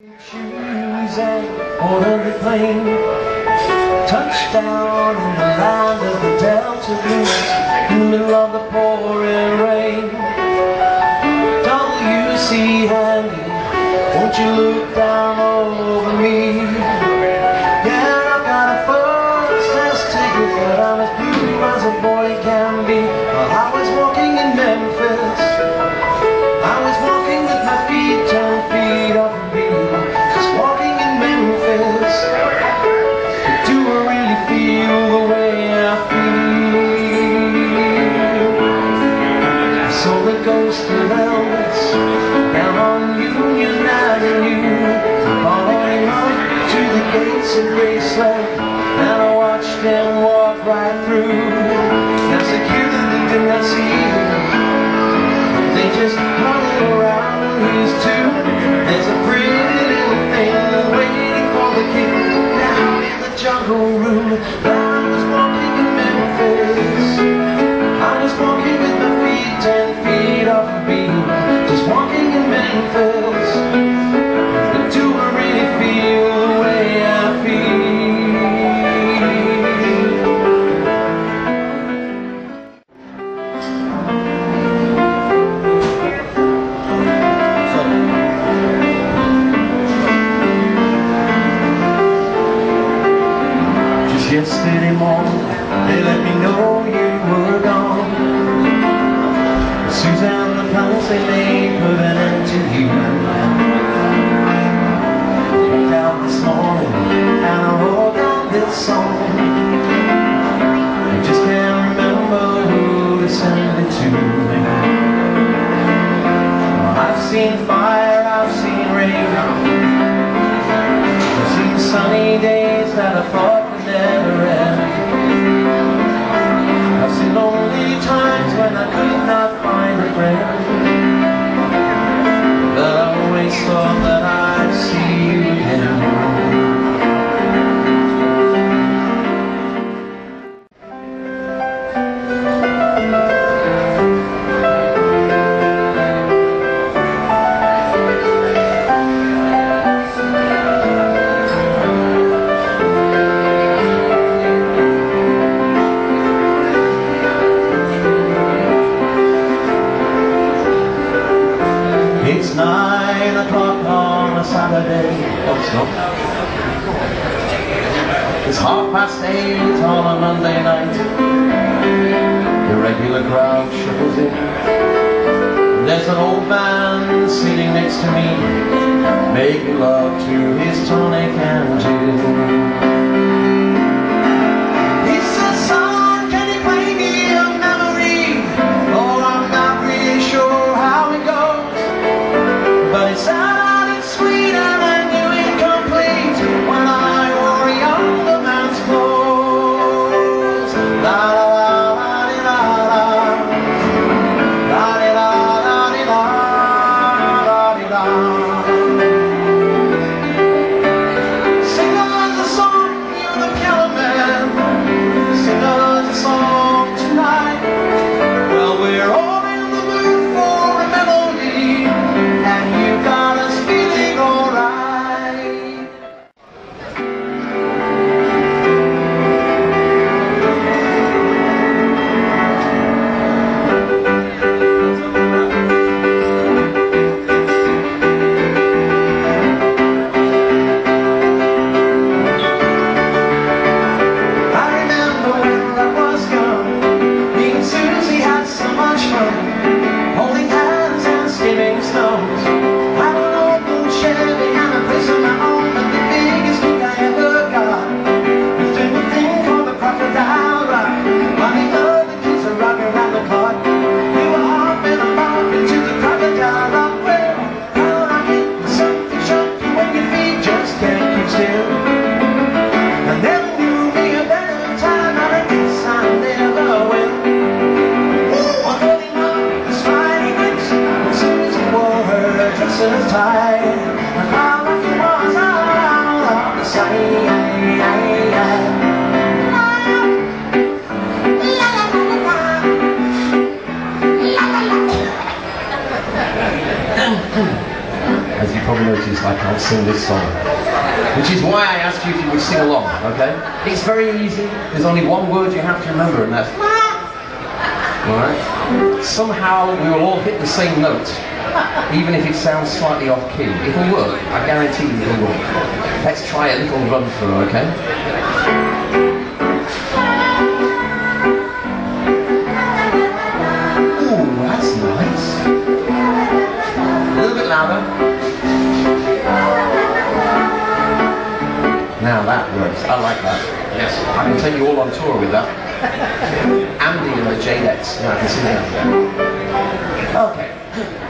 Shoes and ordered a plane. Touchdown in the land of the Delta Blues In the middle of the pouring rain. WC Handy, won't you look down gates of Graceland And I watched him walk right through. Now security did not see him They just hung around when he was two. There's a pretty yesterday morning They let me know you were gone. Suzanne, the promise they made Put an end to you. Looked out this morning And I wrote down this song. I just can't remember who to send it to. I've seen fire, I've seen rain. I've seen sunny days. It's nine o'clock on a Saturday. Oh, it's. It's half past eight on a Monday night. The regular crowd shuffles in. There's an old man sitting next to me, making love to his tonic and gin. Probably noticed I can't sing this song. Which is why I asked you if you would sing along, okay? It's very easy. There's only one word you have to remember, and that's Alright? Somehow we will all hit the same note, even if it sounds slightly off key. It'll work. I guarantee you it'll work. Let's try a little run through, okay? That's nice. A little bit louder. Now that works. I like that. Yes, I can take you all on tour with that. Andy and the Jadettes. Yeah, I can see that. Okay.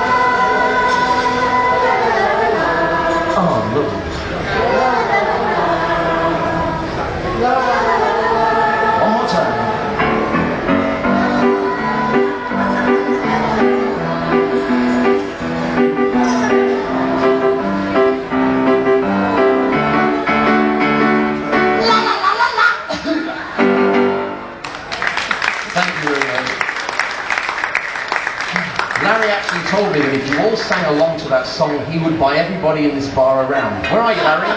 actually told me that if you all sang along to that song, he would buy everybody in this bar around. Where are you, Larry?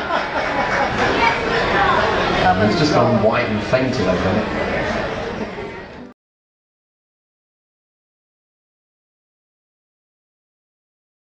He's just gone white and fainted, I think.